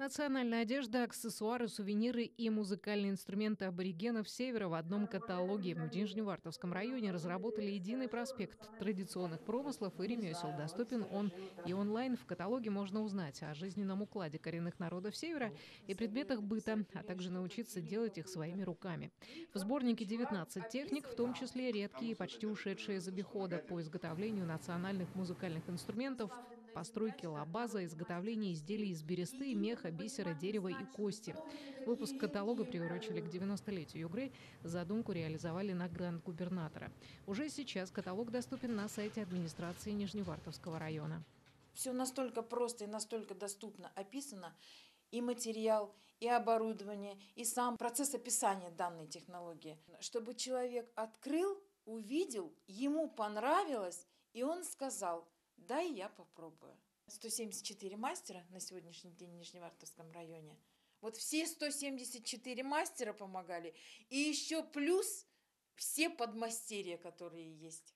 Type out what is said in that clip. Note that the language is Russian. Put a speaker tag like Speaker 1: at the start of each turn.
Speaker 1: Национальная одежда, аксессуары, сувениры и музыкальные инструменты аборигенов Севера в одном каталоге. В Нижневартовском районе разработали единый проспект традиционных промыслов и ремесел. Доступен он и онлайн. В каталоге можно узнать о жизненном укладе коренных народов Севера и предметах быта, а также научиться делать их своими руками. В сборнике 19 техник, в том числе редкие и почти ушедшие из обихода по изготовлению национальных музыкальных инструментов, постройки лабаза, изготовления изделий из бересты, меха, бисера, дерева и кости. Выпуск каталога приурочили к 90-летию Югры. Задумку реализовали на гранд губернатора. Уже сейчас каталог доступен на сайте администрации Нижневартовского района.
Speaker 2: Все настолько просто и настолько доступно описано, и материал, и оборудование, и сам процесс описания данной технологии. Чтобы человек открыл, увидел, ему понравилось, и он сказал, дай я попробую. 174 мастера на сегодняшний день в Нижневартовском районе. Вот все 174 мастера помогали, и еще плюс все подмастерья, которые есть.